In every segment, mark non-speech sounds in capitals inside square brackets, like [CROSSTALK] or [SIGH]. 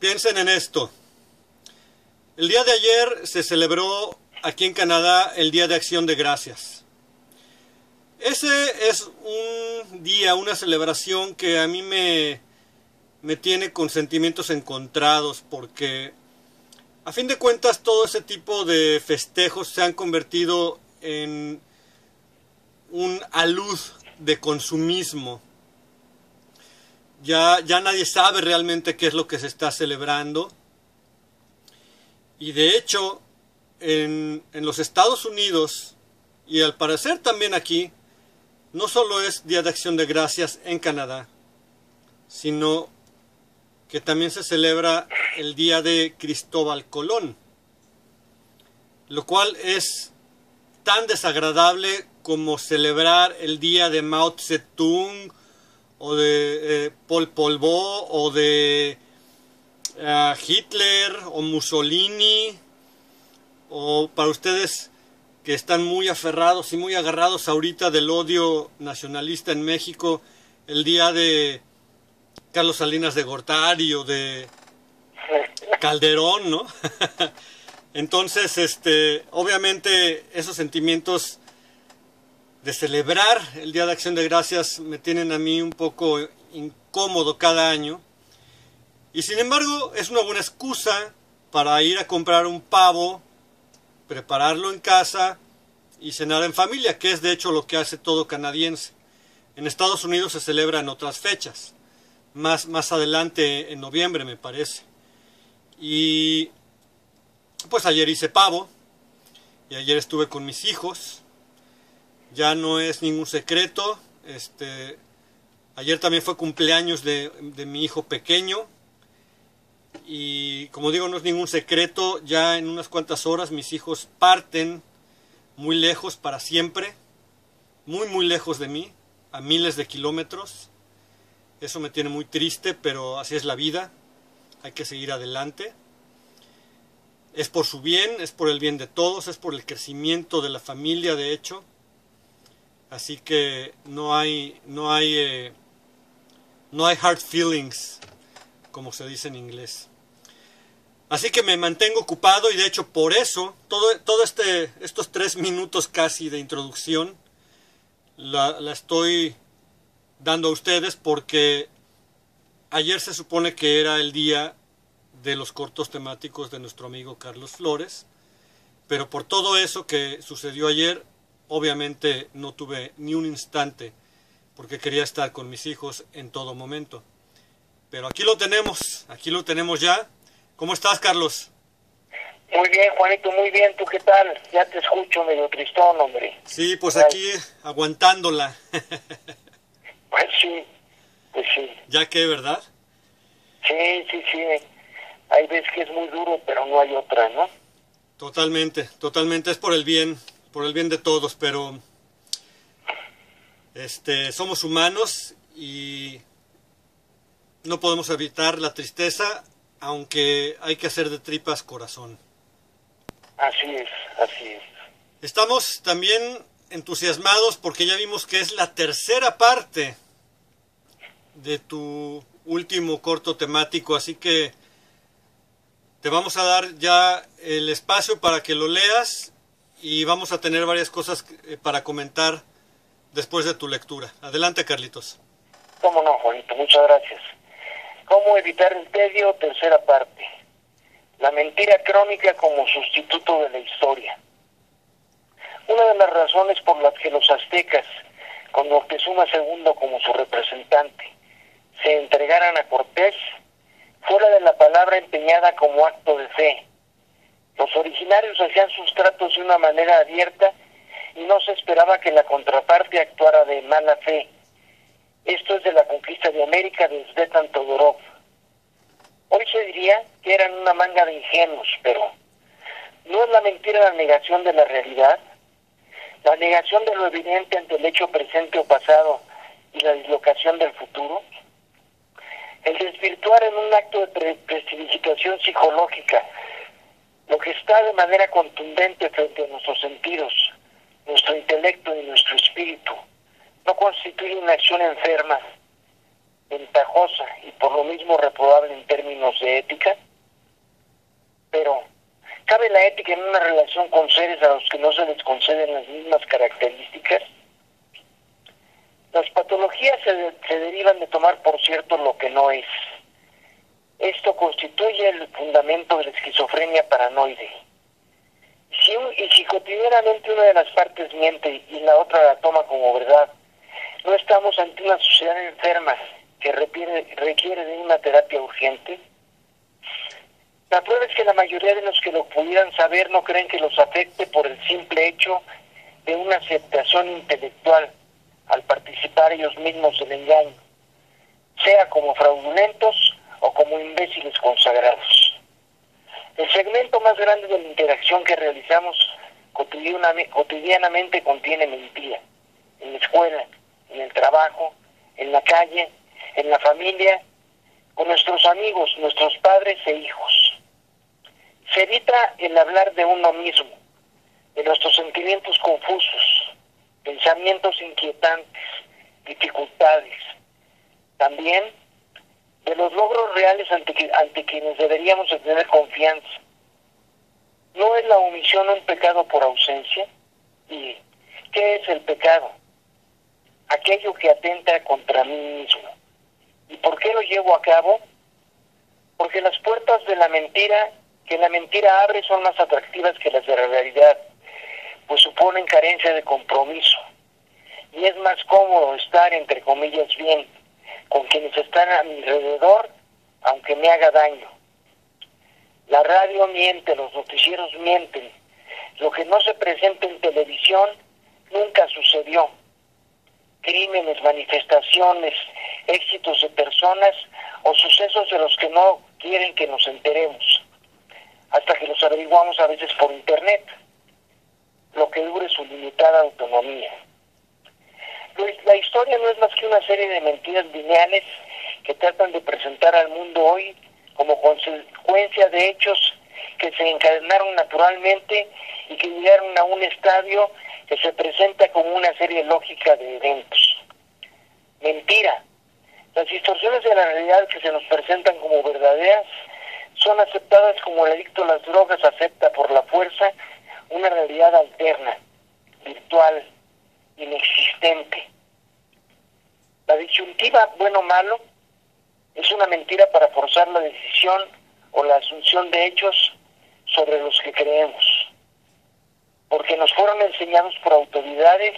Piensen en esto. El día de ayer se celebró aquí en Canadá el Día de Acción de Gracias. Ese es un día, una celebración que a mí me, me tiene con sentimientos encontrados porque a fin de cuentas todo ese tipo de festejos se han convertido en un alud de consumismo. Ya, ya nadie sabe realmente qué es lo que se está celebrando. Y de hecho, en, en los Estados Unidos, y al parecer también aquí, no solo es Día de Acción de Gracias en Canadá, sino que también se celebra el día de Cristóbal Colón, lo cual es tan desagradable como celebrar el día de Mao Zedong o de eh, Polvo o de uh, Hitler o Mussolini o para ustedes que están muy aferrados y muy agarrados ahorita del odio nacionalista en México, el día de Carlos Salinas de Gortari o de Calderón, ¿no? [LAUGHS] Entonces, este, obviamente esos sentimientos de celebrar el Día de Acción de Gracias me tienen a mí un poco incómodo cada año. Y sin embargo, es una buena excusa para ir a comprar un pavo, prepararlo en casa y cenar en familia, que es de hecho lo que hace todo canadiense. En Estados Unidos se celebra en otras fechas, más, más adelante en noviembre me parece. Y pues ayer hice pavo y ayer estuve con mis hijos ya no es ningún secreto. Este, ayer también fue cumpleaños de, de mi hijo pequeño. Y como digo, no es ningún secreto, ya en unas cuantas horas mis hijos parten muy lejos para siempre, muy muy lejos de mí, a miles de kilómetros. Eso me tiene muy triste, pero así es la vida, hay que seguir adelante. Es por su bien, es por el bien de todos, es por el crecimiento de la familia, de hecho. Así que no hay, no hay, eh, no hay hard feelings, como se dice en inglés. Así que me mantengo ocupado y de hecho por eso, todo, todo este, estos tres minutos casi de introducción, la, la estoy dando a ustedes porque ayer se supone que era el día de los cortos temáticos de nuestro amigo Carlos Flores, pero por todo eso que sucedió ayer, obviamente no tuve ni un instante porque quería estar con mis hijos en todo momento. Pero aquí lo tenemos, aquí lo tenemos ya. ¿Cómo estás, Carlos? Muy bien, Juanito, muy bien. ¿Tú qué tal? Ya te escucho medio tristón, hombre. Sí, pues aquí aguantándola. [LAUGHS] pues sí, pues sí. ¿Ya qué, verdad? Sí, sí, sí. Hay veces que es muy duro, pero no hay otra, ¿no? Totalmente, totalmente. Es por el bien por el bien de todos, pero este, somos humanos y no podemos evitar la tristeza, aunque hay que hacer de tripas corazón. Así es, así es. Estamos también entusiasmados porque ya vimos que es la tercera parte de tu último corto temático, así que te vamos a dar ya el espacio para que lo leas y vamos a tener varias cosas eh, para comentar después de tu lectura. Adelante, Carlitos. Cómo no, Juanito, muchas gracias. ¿Cómo evitar el tedio? Tercera parte. La mentira crónica como sustituto de la historia. Una de las razones por las que los aztecas, con Moctezuma II como su representante, se entregaran a Cortés, fuera de la palabra empeñada como acto de fe, los originarios hacían sus tratos de una manera abierta y no se esperaba que la contraparte actuara de mala fe. Esto es de la conquista de América de Svetan Todorov. Hoy se diría que eran una manga de ingenuos, pero ¿no es la mentira la negación de la realidad? ¿La negación de lo evidente ante el hecho presente o pasado y la dislocación del futuro? El desvirtuar en un acto de prestidigitación psicológica lo que está de manera contundente frente a nuestros sentidos, nuestro intelecto y nuestro espíritu, no constituye una acción enferma, ventajosa y por lo mismo reprobable en términos de ética? Pero, ¿cabe la ética en una relación con seres a los que no se les conceden las mismas características? Las patologías se, se derivan de tomar por cierto lo que no es. Esto constituye el fundamento de la esquizofrenia paranoide. Si y si cotidianamente una de las partes miente y la otra la toma como verdad, no estamos ante una sociedad enferma que requiere, requiere de una terapia urgente. La prueba es que la mayoría de los que lo pudieran saber no creen que los afecte por el simple hecho de una aceptación intelectual al participar ellos mismos del engaño, sea como fraudulentos o como imbéciles consagrados. El segmento más grande de la interacción que realizamos cotidianamente contiene mentira, en la escuela, en el trabajo, en la calle, en la familia, con nuestros amigos, nuestros padres e hijos. Se evita el hablar de uno mismo, de nuestros sentimientos confusos, pensamientos inquietantes, dificultades. También de los logros reales ante, ante quienes deberíamos tener confianza. ¿No es la omisión un pecado por ausencia? ¿Y qué es el pecado? Aquello que atenta contra mí mismo. ¿Y por qué lo llevo a cabo? Porque las puertas de la mentira que la mentira abre son más atractivas que las de la realidad pues suponen carencia de compromiso. Y es más cómodo estar, entre comillas, bien con quienes están a mi alrededor, aunque me haga daño. La radio miente, los noticieros mienten. Lo que no se presenta en televisión nunca sucedió. Crímenes, manifestaciones, éxitos de personas o sucesos de los que no quieren que nos enteremos, hasta que los averiguamos a veces por internet lo que dure su limitada autonomía. La historia no es más que una serie de mentiras lineales que tratan de presentar al mundo hoy como consecuencia de hechos que se encadenaron naturalmente y que llegaron a un estadio que se presenta como una serie lógica de eventos. Mentira. Las distorsiones de la realidad que se nos presentan como verdaderas son aceptadas como el adicto a las drogas acepta por la fuerza una realidad alterna, virtual, inexistente. La disyuntiva bueno-malo es una mentira para forzar la decisión o la asunción de hechos sobre los que creemos, porque nos fueron enseñados por autoridades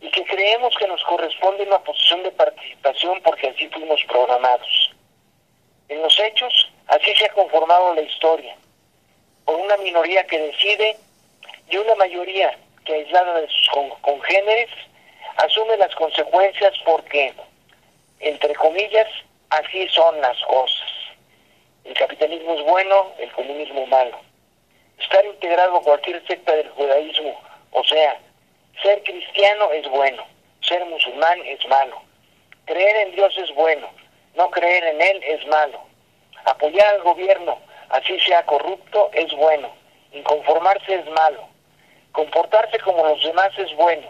y que creemos que nos corresponde una posición de participación porque así fuimos programados. En los hechos, así se ha conformado la historia, por una minoría que decide y una mayoría que aislada de sus congéneres asume las consecuencias porque, entre comillas, así son las cosas. El capitalismo es bueno, el comunismo malo. Estar integrado a cualquier secta del judaísmo, o sea, ser cristiano es bueno, ser musulmán es malo. Creer en Dios es bueno, no creer en Él es malo. Apoyar al gobierno, así sea corrupto, es bueno. Inconformarse es malo. Comportarse como los demás es bueno.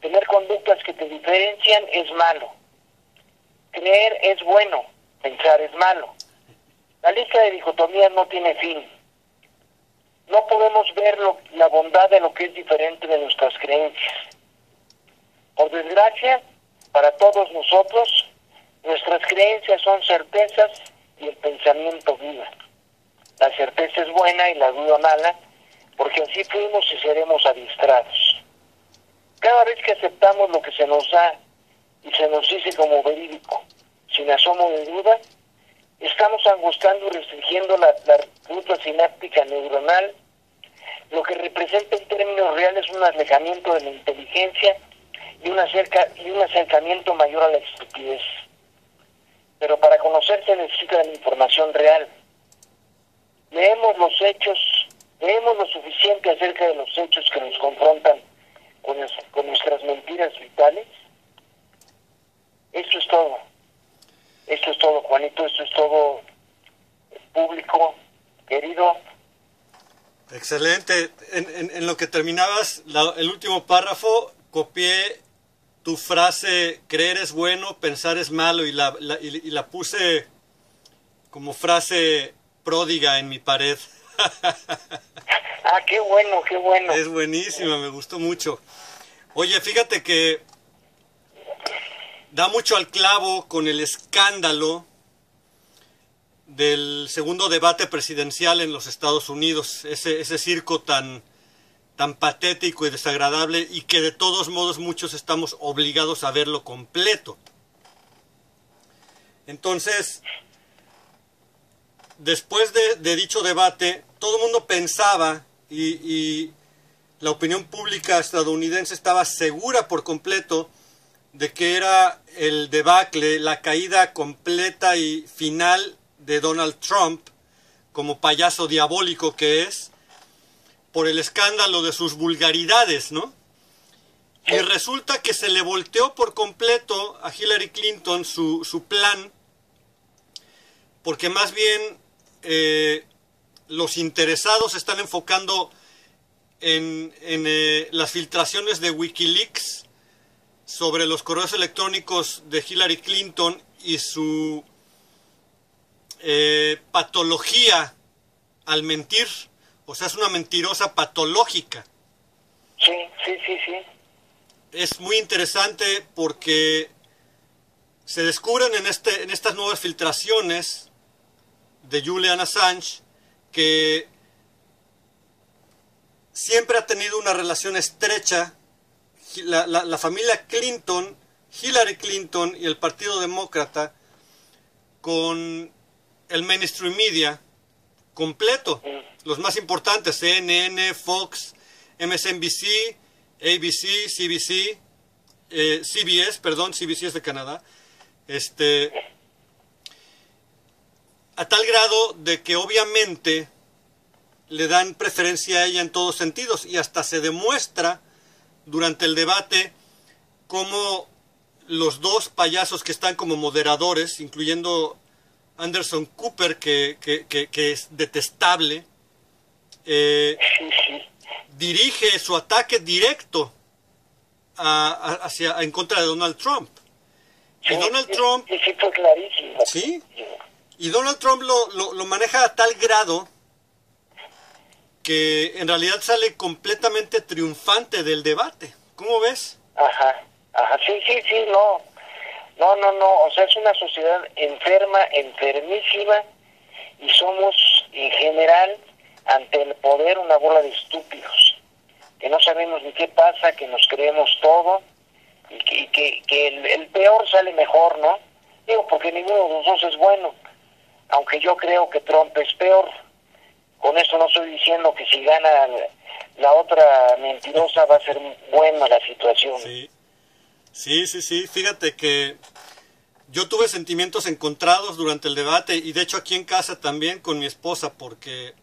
Tener conductas que te diferencian es malo. Creer es bueno. Pensar es malo. La lista de dicotomías no tiene fin. No podemos ver la bondad de lo que es diferente de nuestras creencias. Por desgracia, para todos nosotros, nuestras creencias son certezas y el pensamiento viva. La certeza es buena y la duda mala, porque así fuimos y seremos adiestrados. Cada vez que aceptamos lo que se nos da y se nos dice como verídico, sin asomo de duda, estamos angustiando y restringiendo la, ruta sináptica neuronal, lo que representa en términos reales un alejamiento de la inteligencia y, una y un acercamiento mayor a la estupidez. Pero para conocerse necesita la información real. Leemos los hechos Leemos lo suficiente acerca de los hechos que nos confrontan con, con nuestras mentiras vitales. Esto es todo. Esto es todo, Juanito. Esto es todo, público, querido. Excelente. En, en, lo que terminabas, el último párrafo, copié tu frase, creer es bueno, pensar es malo, y la, y, la puse como frase pródiga en mi pared. [LAUGHS] ah, qué bueno, qué bueno. Es buenísima, me gustó mucho. Oye, fíjate que da mucho al clavo con el escándalo del segundo debate presidencial en los Estados Unidos, ese, ese circo tan, tan patético y desagradable y que de todos modos muchos estamos obligados a verlo completo. Entonces, después de, dicho debate, todo el mundo pensaba y, y, la opinión pública estadounidense estaba segura por completo de que era el debacle, la caída completa y final de Donald Trump como payaso diabólico que es, por el escándalo de sus vulgaridades, ¿no? Y resulta que se le volteó por completo a Hillary Clinton su, su plan, porque más bien eh, los interesados están enfocando en, eh, las filtraciones de Wikileaks sobre los correos electrónicos de Hillary Clinton y su eh, patología al mentir. O sea, es una mentirosa patológica. Sí, sí, sí, sí. Es muy interesante porque se descubren en, este, en estas nuevas filtraciones de Julian Assange que siempre ha tenido una relación estrecha la, la, familia Clinton, Hillary Clinton y el Partido Demócrata con el mainstream media completo. Los más importantes, CNN, Fox, MSNBC, ABC, CBC, eh, CBS, perdón, CBC es de Canadá, este, a tal grado de que obviamente le dan preferencia a ella en todos sentidos y hasta se demuestra durante el debate cómo los dos payasos que están como moderadores, incluyendo Anderson Cooper, que, que es detestable, eh, dirige su ataque directo hacia, en contra de Donald Trump. Y Donald Trump... clarísimo. Sí. Y Donald Trump lo, lo, maneja a tal grado que en realidad sale completamente triunfante del debate. ¿Cómo ves? Ajá, ajá, sí, sí, sí, no. No, no, no, o sea, es una sociedad enferma, enfermísima, y somos en general ante el poder una bola de estúpidos, que no sabemos ni qué pasa, que nos creemos todo y que, que, el, peor sale mejor, ¿no? Digo, porque ninguno de los dos es bueno, aunque yo creo que Trump es peor. Con eso no estoy diciendo que si gana la otra mentirosa va a ser buena la situación. Sí, sí, sí, sí. Fíjate que yo tuve sentimientos encontrados durante el debate y de hecho aquí en casa también con mi esposa porque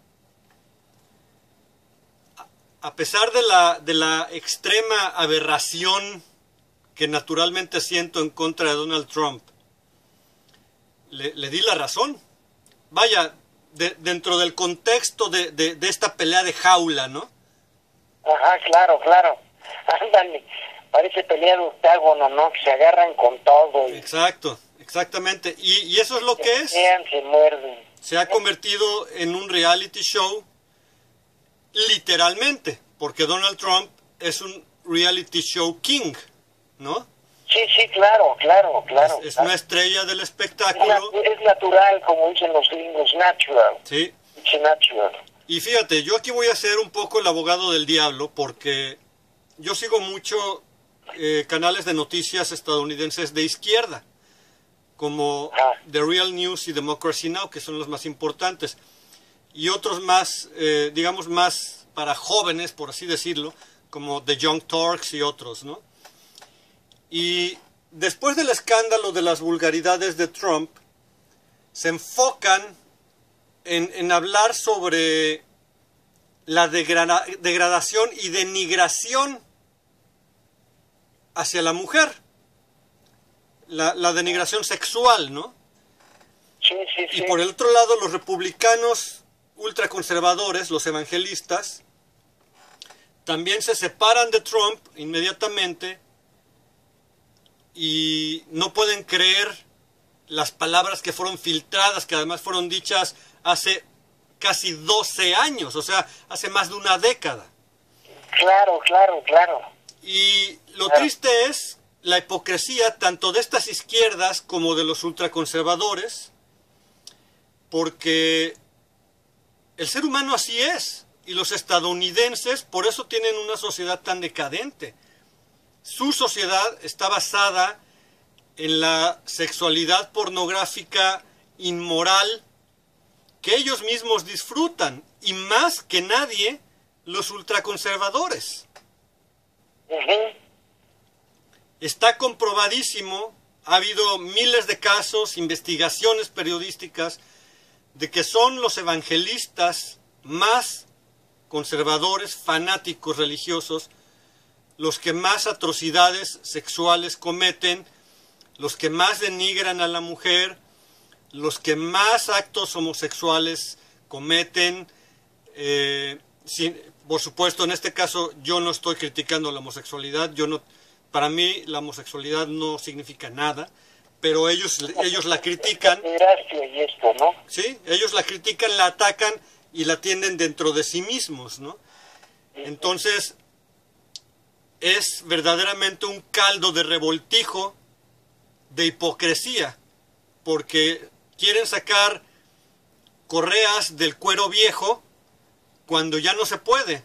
a pesar de la, de la extrema aberración que naturalmente siento en contra de Donald Trump, le, di la razón. Vaya, dentro del contexto de, de, esta pelea de jaula, ¿no? Ajá, claro, claro. [LAUGHS] Ándale, parece pelea de octágono, ¿no? Que se agarran con todo. Exacto, exactamente. Y, y, eso es lo que es. se muerden. Se ha convertido en un reality show literalmente, porque Donald Trump es un reality show king, ¿no? Sí, sí, claro, claro, claro. Es, una estrella del espectáculo. Es, natural, como dicen los gringos, natural. Sí. It's natural. Y fíjate, yo aquí voy a ser un poco el abogado del diablo porque yo sigo mucho eh, canales de noticias estadounidenses de izquierda, como ah. The Real News y Democracy Now, que son los más importantes y otros más, eh, digamos, más para jóvenes, por así decirlo, como The Young Turks y otros, ¿no? Y después del escándalo de las vulgaridades de Trump, se enfocan en, en hablar sobre la degradación y denigración hacia la mujer, la, la denigración sexual, ¿no? Sí, sí, sí. Y por el otro lado, los republicanos ultraconservadores, los evangelistas, también se separan de Trump inmediatamente y no pueden creer las palabras que fueron filtradas, que además fueron dichas hace casi 12 años, o sea, hace más de una década. Claro, claro, claro. Y lo triste es la hipocresía tanto de estas izquierdas como de los ultraconservadores, porque el ser humano así es, y los estadounidenses por eso tienen una sociedad tan decadente. Su sociedad está basada en la sexualidad pornográfica inmoral que ellos mismos disfrutan, y más que nadie los ultraconservadores. Está comprobadísimo, ha habido miles de casos, investigaciones periodísticas, de que son los evangelistas más conservadores, fanáticos religiosos, los que más atrocidades sexuales cometen, los que más denigran a la mujer, los que más actos homosexuales cometen. Eh, por supuesto, en este caso yo no estoy criticando la homosexualidad, yo no, para mí la homosexualidad no significa nada, pero ellos, ellos la critican. y esto, ¿no? Sí, ellos la critican, la atacan y la tienen dentro de sí mismos, ¿no? Entonces, es verdaderamente un caldo de revoltijo, de hipocresía, porque quieren sacar correas del cuero viejo cuando ya no se puede.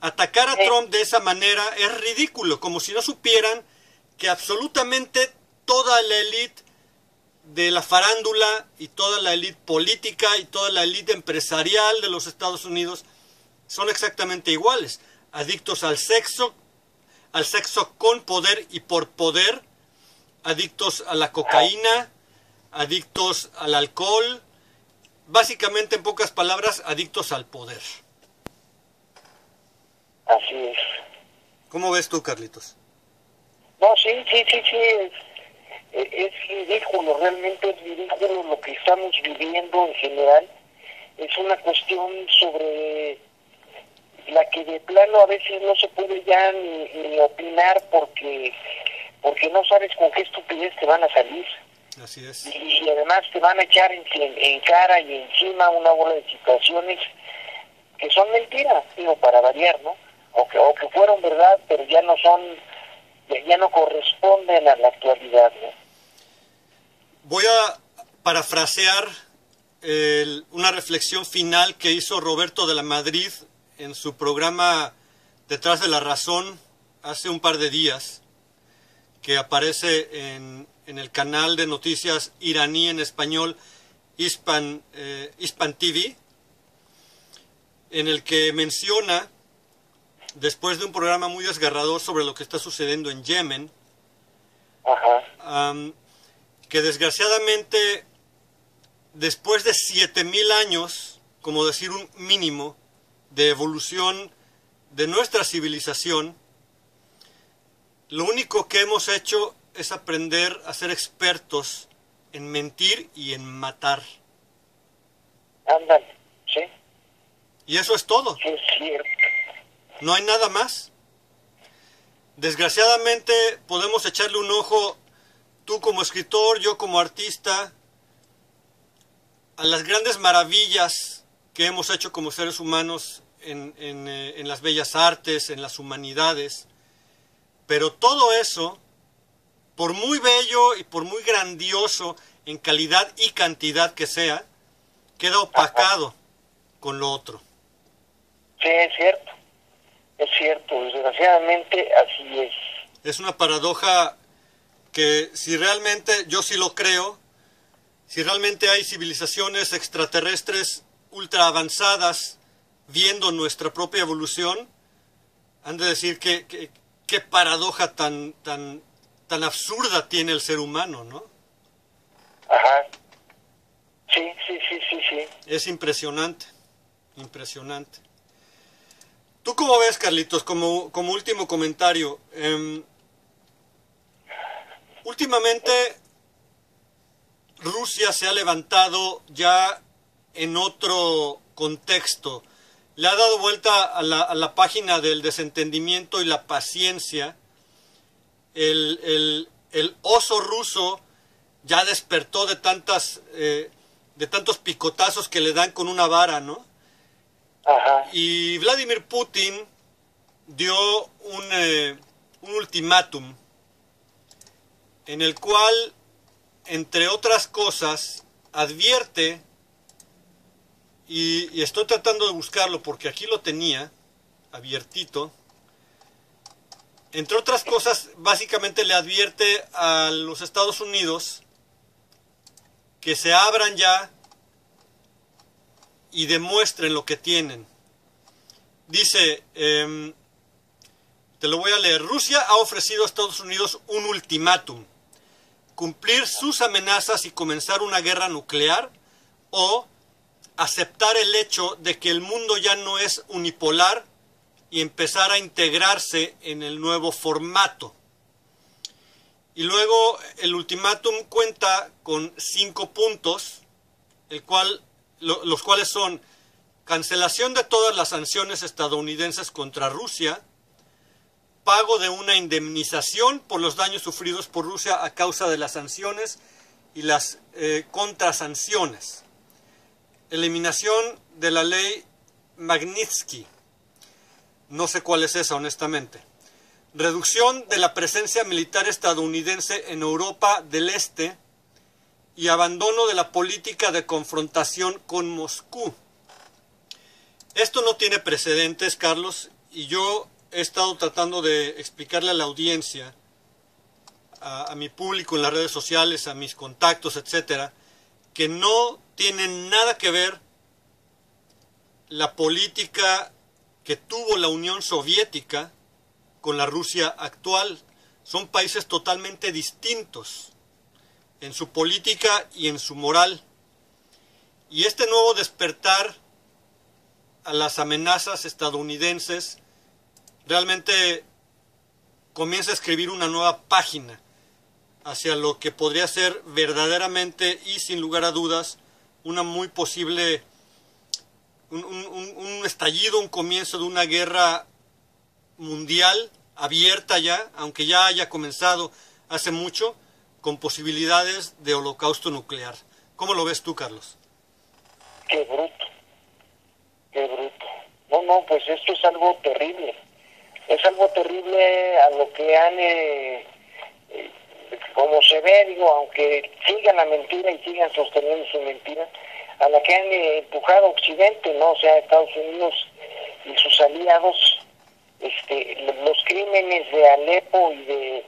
Atacar a Trump de esa manera es ridículo, como si no supieran que absolutamente toda la élite de la farándula y toda la élite política y toda la élite empresarial de los Estados Unidos son exactamente iguales, adictos al sexo, al sexo con poder y por poder, adictos a la cocaína, adictos al alcohol, básicamente en pocas palabras, adictos al poder. Así es. ¿Cómo ves tú, Carlitos? No, sí, sí, sí, sí, es, es ridículo, realmente es ridículo lo que estamos viviendo en general. Es una cuestión sobre la que de plano a veces no se puede ya ni, opinar porque porque no sabes con qué estupidez te van a salir. Así es. Y, además te van a echar en, en, cara y encima una bola de situaciones que son mentiras, digo, para variar, ¿no? O que, o que fueron verdad, pero ya no son, ya, no corresponden a la actualidad, ¿no? Voy a parafrasear una reflexión final que hizo Roberto de la Madrid en su programa Detrás de la Razón hace un par de días, que aparece en, en el canal de noticias iraní en español Hispan, eh, TV, en el que menciona, después de un programa muy desgarrador sobre lo que está sucediendo en Yemen, que desgraciadamente después de 7.000 años, como decir un mínimo, de evolución de nuestra civilización, lo único que hemos hecho es aprender a ser expertos en mentir y en matar. Ándale, sí. Y eso es todo. es cierto. No hay nada más. Desgraciadamente podemos echarle un ojo, tú como escritor, yo como artista, a las grandes maravillas que hemos hecho como seres humanos en, eh, en, las bellas artes, en las humanidades. Pero todo eso, por muy bello y por muy grandioso en calidad y cantidad que sea, queda opacado con lo otro. Sí, es cierto. Es cierto, desgraciadamente así es. Es una paradoja que si realmente, yo sí lo creo, si realmente hay civilizaciones extraterrestres ultra avanzadas viendo nuestra propia evolución, han de decir que, qué paradoja tan, tan, tan absurda tiene el ser humano, ¿no? Ajá. Sí, sí, sí, sí, sí. Es impresionante, impresionante. ¿Tú cómo ves, Carlitos, como, como último comentario? Em, últimamente Rusia se ha levantado ya en otro contexto. Le ha dado vuelta a la, a la página del desentendimiento y la paciencia. El, el oso ruso ya despertó de tantas eh, de tantos picotazos que le dan con una vara, ¿no? Ajá. Y Vladimir Putin dio un, eh, un ultimátum en el cual, entre otras cosas, advierte, y, estoy tratando de buscarlo porque aquí lo tenía, abiertito, entre otras cosas, básicamente le advierte a los Estados Unidos que se abran ya y demuestren lo que tienen. Dice, em, te lo voy a leer, Rusia ha ofrecido a Estados Unidos un ultimátum, cumplir sus amenazas y comenzar una guerra nuclear o aceptar el hecho de que el mundo ya no es unipolar y empezar a integrarse en el nuevo formato. Y luego el ultimátum cuenta con cinco puntos, el cual, lo- los cuales son cancelación de todas las sanciones estadounidenses contra Rusia, pago de una indemnización por los daños sufridos por Rusia a causa de las sanciones y las eh, contrasanciones, eliminación de la ley Magnitsky, no sé cuál es esa honestamente, reducción de la presencia militar estadounidense en Europa del Este y abandono de la política de confrontación con Moscú. Esto no tiene precedentes, Carlos, y yo he estado tratando de explicarle a la audiencia, a, mi público en las redes sociales, a mis contactos, etcétera, que no tiene nada que ver la política que tuvo la Unión Soviética con la Rusia actual. Son países totalmente distintos en su política y en su moral. Y este nuevo despertar a las amenazas estadounidenses realmente comienza a escribir una nueva página hacia lo que podría ser verdaderamente y sin lugar a dudas una muy posible un, estallido, un comienzo de una guerra mundial abierta ya, aunque ya haya comenzado hace mucho, con posibilidades de holocausto nuclear. ¿Cómo lo ves tú, Carlos? Qué bruto, qué bruto. No, no, pues esto es algo terrible. Es algo terrible a lo que han, eh, eh, como se ve, digo, aunque sigan la mentira y sigan sosteniendo su mentira, a la que han eh, empujado Occidente, ¿no? O sea, Estados Unidos y sus aliados, este, lo- los crímenes de Alepo y de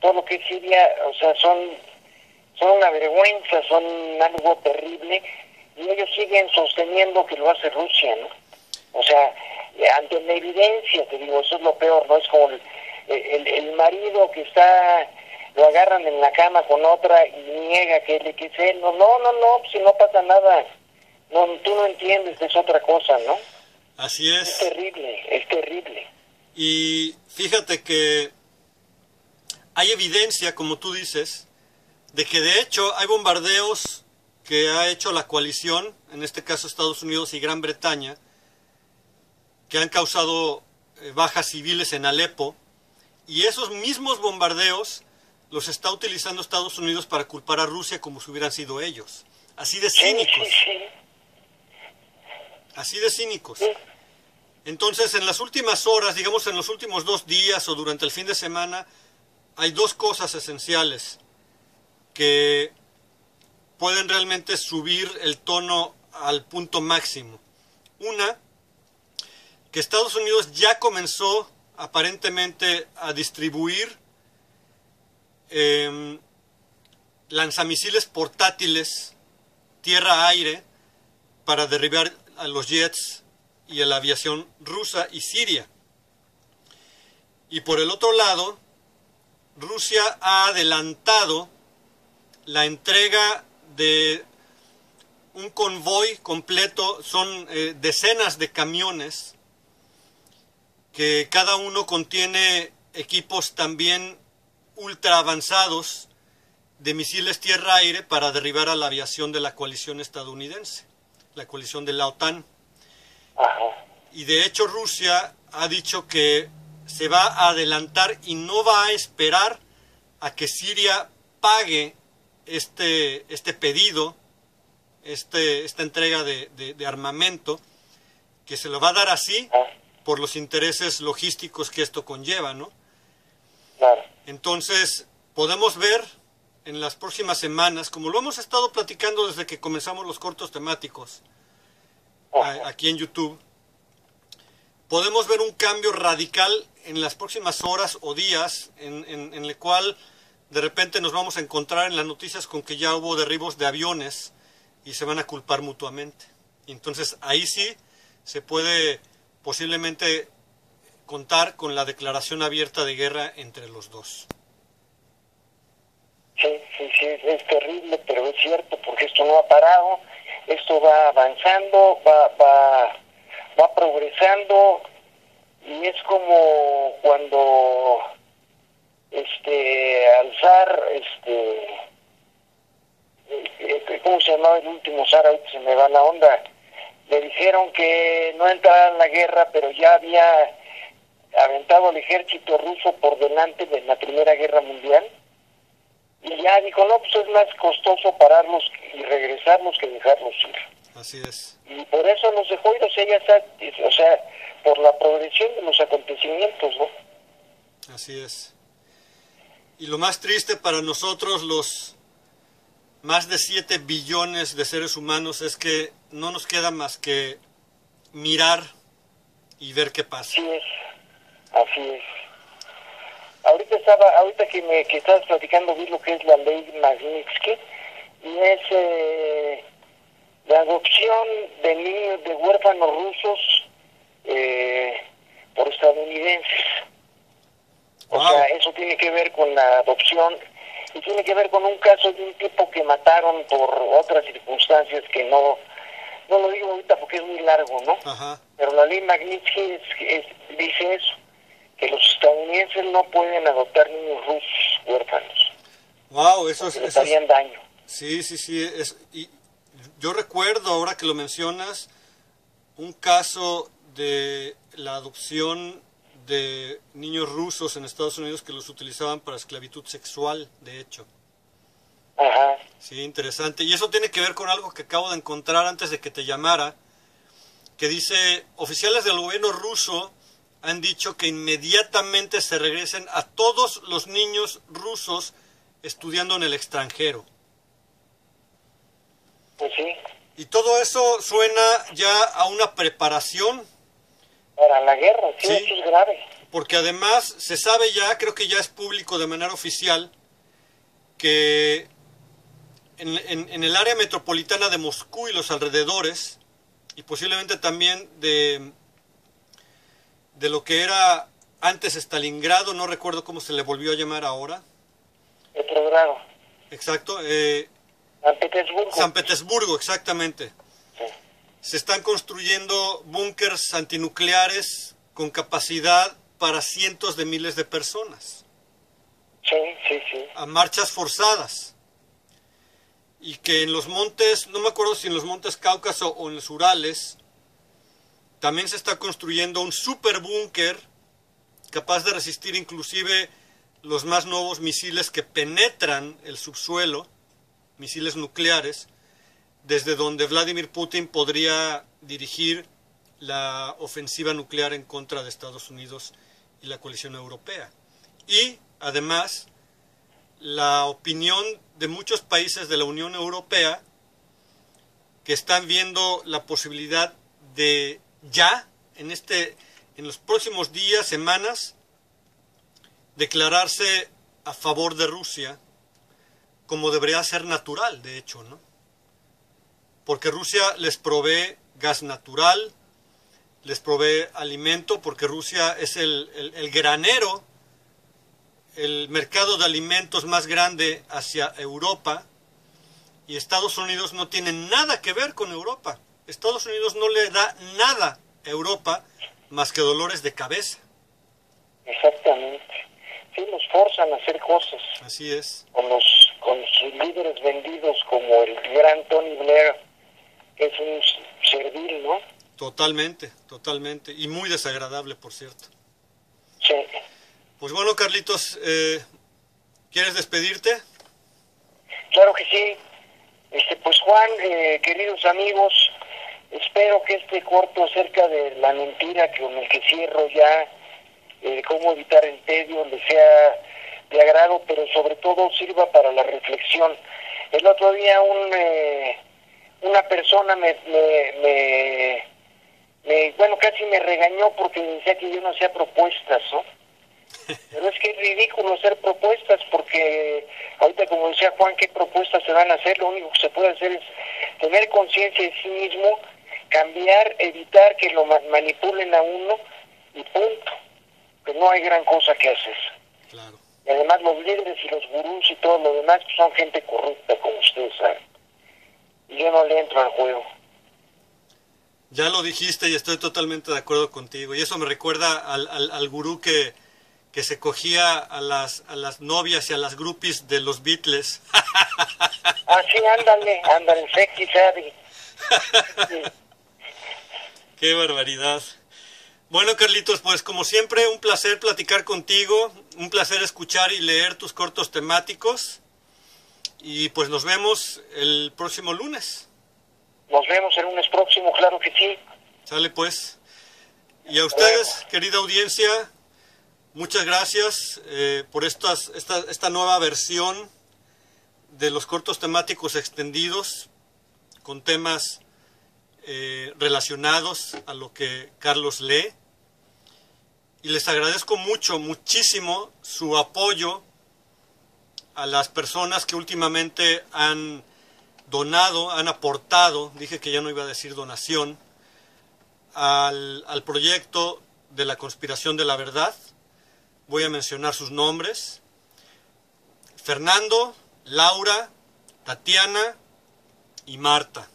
todo lo que es Siria, o sea, son son una vergüenza, son algo terrible, y ellos siguen sosteniendo que lo hace Rusia, ¿no? O sea, ante la evidencia, te digo, eso es lo peor, ¿no? Es como el, el, el marido que está, lo agarran en la cama con otra y niega que, le- que es él, no, no, no, no, si no pasa nada, no, tú no entiendes, es otra cosa, ¿no? Así Es es. terrible, es terrible. Y fíjate que hay evidencia, como tú dices, de que de hecho hay bombardeos que ha hecho la coalición, en este caso Estados Unidos y Gran Bretaña, que han causado eh, bajas civiles en Alepo, y esos mismos bombardeos los está utilizando Estados Unidos para culpar a Rusia como si hubieran sido ellos. Así de cínicos, sí, sí. así de cínicos. Entonces, en las últimas horas, digamos en los últimos dos días o durante el fin de semana, hay dos cosas esenciales que pueden realmente subir el tono al punto máximo. Una, que Estados Unidos ya comenzó aparentemente a distribuir em, lanzamisiles portátiles tierra-aire para derribar a los jets y a la aviación rusa y siria. Y por el otro lado, Rusia ha adelantado la entrega de un convoy completo, son eh, decenas de camiones que cada uno contiene equipos también ultra avanzados de misiles tierra-aire para derribar a la aviación de la coalición estadounidense, la coalición de la OTAN. Ajá. Y de hecho Rusia ha dicho que se va a adelantar y no va a esperar a que Siria pague este, este pedido, este, esta entrega de, de armamento, que se lo va a dar así por los intereses logísticos que esto conlleva, ¿no? Claro. Entonces, podemos ver en las próximas semanas, como lo hemos estado platicando desde que comenzamos los cortos temáticos aquí en YouTube, podemos ver un cambio radical en las próximas horas o días en, en, el cual de repente nos vamos a encontrar en las noticias con que ya hubo derribos de aviones y se van a culpar mutuamente. Entonces ahí sí se puede posiblemente contar con la declaración abierta de guerra entre los dos. Sí, sí, sí, es terrible, pero es cierto, porque esto no ha parado, esto va avanzando, va, va, va progresando, y es como cuando este alzar este eh, ¿cómo se llamaba el último zar? se me va la onda le dijeron que no entrara en la guerra pero ya había aventado al ejército ruso por delante de la primera guerra mundial y ya dijo, no, pues es más costoso pararlos y regresarlos que dejarlos ir. Así es. Y por eso nos dejó ir, o sea, ya está, o sea, por la progresión de los acontecimientos, ¿no? Así es. Y lo más triste para nosotros, los más de 7 billones de seres humanos, es que no nos queda más que mirar y ver qué pasa. Así es, así es. Ahorita estaba, ahorita que me que estabas platicando vi lo que es la ley Magnitsky y es eh, la adopción de niños de huérfanos rusos eh, por estadounidenses. O sea, eso tiene que ver con la adopción y tiene que ver con un caso de un tipo que mataron por otras circunstancias que no no lo digo ahorita porque es muy largo, ¿no? Pero la ley Magnitsky dice eso que los estadounidenses no pueden adoptar niños rusos huérfanos. Wow, eso es... Eso harían daño. Sí, sí, sí. Es, y yo recuerdo, ahora que lo mencionas, un caso de la adopción de niños rusos en Estados Unidos que los utilizaban para esclavitud sexual, de hecho. Ajá. Sí, interesante. Y eso tiene que ver con algo que acabo de encontrar antes de que te llamara, que dice, oficiales del gobierno ruso han dicho que inmediatamente se regresen a todos los niños rusos estudiando en el extranjero. Pues sí. Y todo eso suena ya a una preparación. Para la guerra, sí, eso es grave. Porque además se sabe ya, creo que ya es público de manera oficial, que en, en el área metropolitana de Moscú y los alrededores, y posiblemente también de de lo que era antes Stalingrado, no recuerdo cómo se le volvió a llamar ahora. Petrogrado. Exacto. Eh, San Petersburgo. San Petersburgo, exactamente. Se están construyendo búnkers antinucleares con capacidad para cientos de miles de personas. Sí, sí, sí. A marchas forzadas. Y que en los montes, no me acuerdo si en los montes Cáucaso o en los Urales, también se está construyendo un super búnker capaz de resistir inclusive los más nuevos misiles que penetran el subsuelo, misiles nucleares, desde donde Vladimir Putin podría dirigir la ofensiva nuclear en contra de Estados Unidos y la coalición europea. Y, además, la opinión de muchos países de la Unión Europea que están viendo la posibilidad de ya en este en los próximos días, semanas declararse a favor de Rusia como debería ser natural, de hecho, ¿no? Porque Rusia les provee gas natural, les provee alimento, porque Rusia es el, el granero, el mercado de alimentos más grande hacia Europa, y Estados Unidos no tiene nada que ver con Europa. Estados Unidos no le da nada a Europa más que dolores de cabeza. Exactamente. Sí, nos forzan a hacer cosas. Así es. Con los, con sus líderes vendidos como el gran Tony Blair, que es un servil, ¿no? Totalmente, totalmente. Y muy desagradable, por cierto. Sí. Pues bueno, Carlitos, eh, ¿Quieres despedirte? Claro que sí. Este, pues Juan, eh, queridos amigos, espero que este corto acerca de la mentira con el que cierro ya, eh, cómo evitar el tedio, le sea de agrado, pero sobre todo sirva para la reflexión. El otro día un, eh, una persona me, me, me, bueno, casi me regañó porque decía que yo no hacía propuestas, ¿no? [LAUGHS] Pero es que es ridículo hacer propuestas porque ahorita como decía Juan, ¿qué propuestas se van a hacer? Lo único que se puede hacer es tener conciencia de sí mismo, cambiar, evitar que lo manipulen a uno y punto. Que no hay gran cosa que hacer. Claro. Y además los líderes y los gurús y todo lo demás pues, son gente corrupta, como ustedes saben. Y yo no le entro al juego. Ya lo dijiste y estoy totalmente de acuerdo contigo. Y eso me recuerda al, al, al gurú que, que se cogía a las, a las novias y a las groupies de los Beatles. Así, ándale, ándale, sexy, [LAUGHS] sabe. Qué barbaridad. Bueno, Carlitos, pues como siempre, un placer platicar contigo, un placer escuchar y leer tus cortos temáticos. Y pues nos vemos el próximo lunes. Nos vemos el lunes próximo, claro que sí. Sale pues. Y a ustedes, querida audiencia, muchas gracias eh, por estas, esta, esta nueva versión de los cortos temáticos extendidos con temas eh, relacionados a lo que Carlos lee. Y les agradezco mucho, muchísimo su apoyo a las personas que últimamente han donado, han aportado, dije que ya no iba a decir donación, al, al proyecto de la conspiración de la verdad. Voy a mencionar sus nombres. Fernando, Laura, Tatiana y Marta.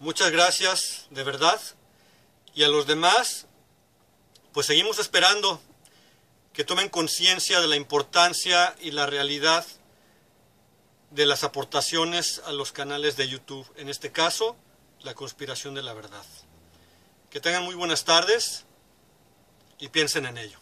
Muchas gracias, de verdad. Y a los demás, pues seguimos esperando que tomen conciencia de la importancia y la realidad de las aportaciones a los canales de YouTube. En este caso, la conspiración de la verdad. Que tengan muy buenas tardes y piensen en ello.